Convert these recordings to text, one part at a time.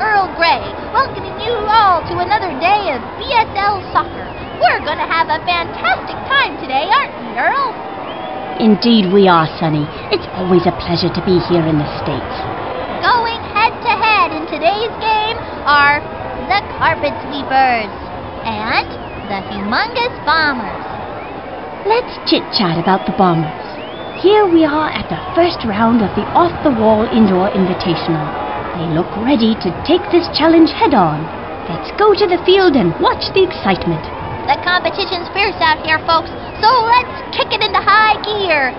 Earl Grey, welcoming you all to another day of BSL soccer. We're gonna have a fantastic time today, aren't we, Earl? Indeed we are, Sunny. It's always a pleasure to be here in the States. Going head-to-head -head in today's game are the Carpet Sweepers and the Humongous Bombers. Let's chit-chat about the Bombers. Here we are at the first round of the Off the Wall Indoor Invitational. They look ready to take this challenge head-on. Let's go to the field and watch the excitement. The competition's fierce out here, folks, so let's kick it into high gear.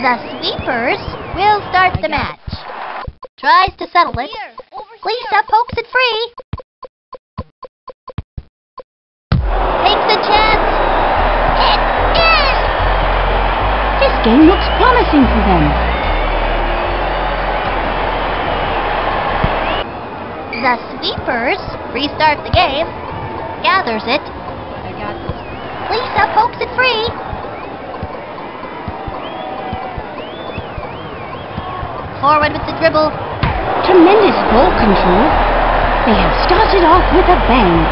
The Sweepers will start the match. Tries to settle it. Lisa pokes it free. Takes a chance. It is! This game looks promising for them. The Sweepers restart the game. Gathers it. Lisa pokes it free. Forward with the dribble. Tremendous ball control. They have started off with a bang.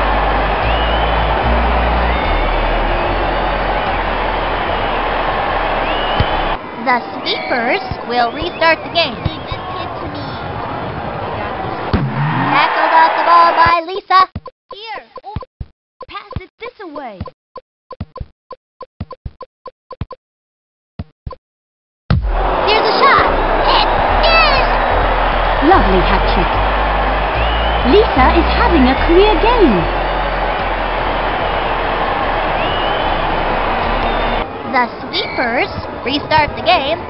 The Sweepers will restart the game. Tackled off by Lisa. Here. Oh, pass it this away. Here's a shot. It is! Lovely hat trick. Lisa is having a career game. The Sweepers restart the game.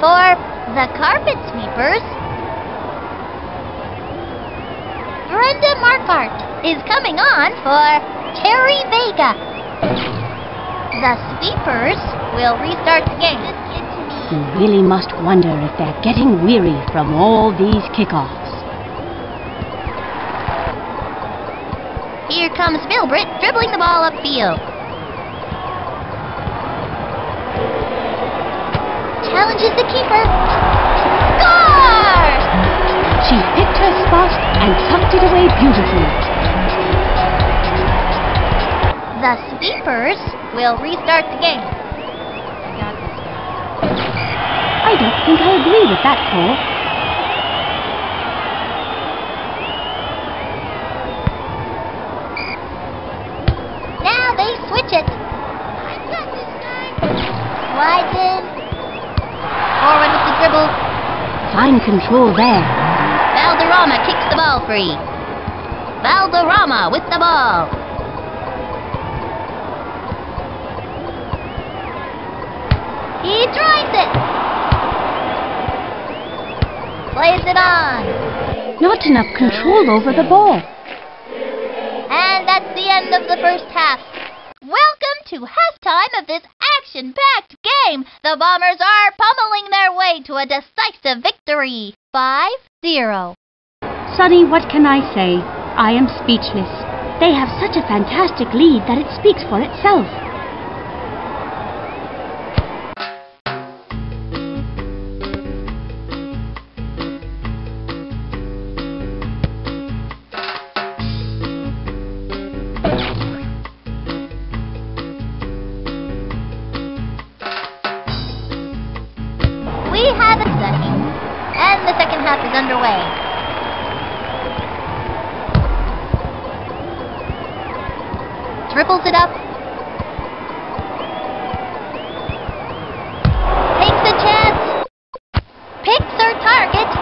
For the carpet sweepers. Brenda Markart is coming on for Terry Vega. The sweepers will restart the game. You really must wonder if they're getting weary from all these kickoffs. Here comes Philbritt dribbling the ball upfield. Challenges the keeper. Scores! She picked her spot and tucked it away beautifully. The sweepers will restart the game. I don't think I agree with that call. Now they switch it. Slides in. Forward with the dribble. Fine control there. Valderrama kicks the ball free. Valderrama with the ball. He drives it. Plays it on. Not enough control over the ball. And that's the end of the first half. Welcome to halftime of this action-packed game. The Bombers are pummeling their way to a decisive victory. 5-0. Sunny, what can I say? I am speechless. They have such a fantastic lead that it speaks for itself. Half is underway. Dribbles it up. Takes a chance. Picks her target.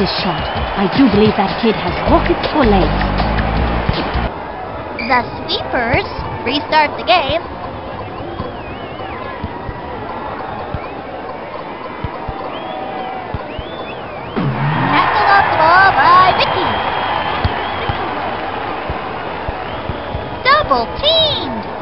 Tremendous shot. I do believe that kid has rockets for legs. The sweepers restart the game. The ball by Vicky. Double teamed.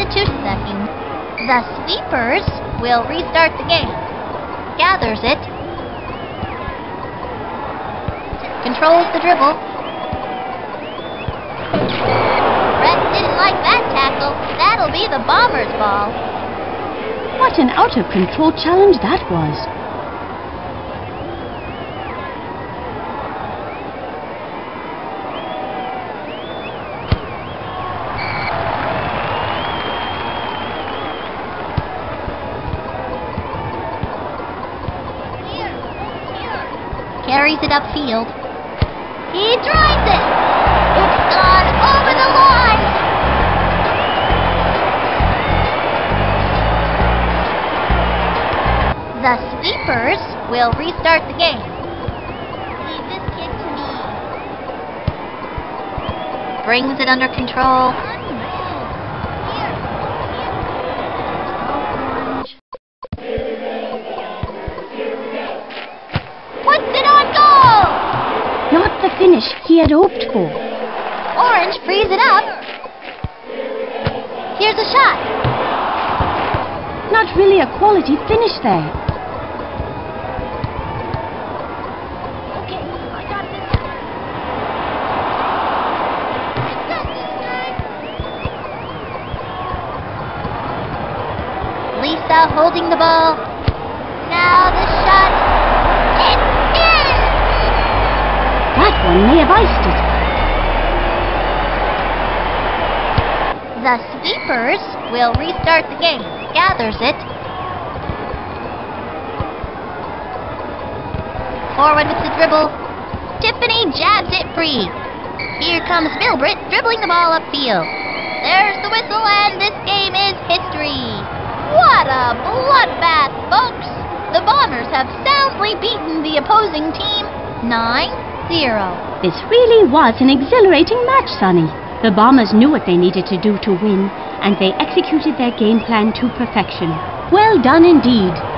A setting. The sweepers will restart the game. Gathers it. Controls the dribble. Brett didn't like that tackle. That'll be the Bombers' ball. What an out of control challenge that was. Carries it upfield. He drives it. It's gone over the line. The sweepers will restart the game. Leave this kid to me. Brings it under control. The finish he had hoped for. Orange frees it up. Here's a shot. Not really a quality finish there. Okay, I got this. Lisa holding the ball. Have iced it. The sweepers will restart the game. Gathers it. Forward with the dribble. Tiffany jabs it free. Here comes Milbrit dribbling the ball upfield. There's the whistle, and this game is history. What a bloodbath, folks! The Bombers have soundly beaten the opposing team 9-0. This really was an exhilarating match, Sunny. The Bombers knew what they needed to do to win, and they executed their game plan to perfection. Well done indeed.